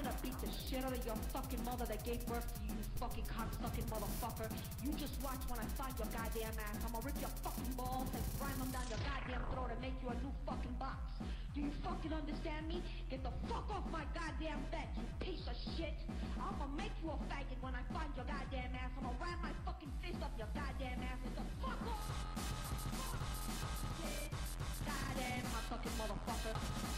gonna beat the shit out of your fucking mother that gave birth to you, you fucking cocksucking motherfucker. You just watch when I find your goddamn ass. I'ma rip your fucking balls and grind them down your goddamn throat and make you a new fucking box. Do you fucking understand me? Get the fuck off my goddamn bed, you piece of shit. I'ma make you a faggot when I find your goddamn ass. I'ma ram my fucking fist up your goddamn ass. Get the fuck off! Goddamn, my fucking motherfucker.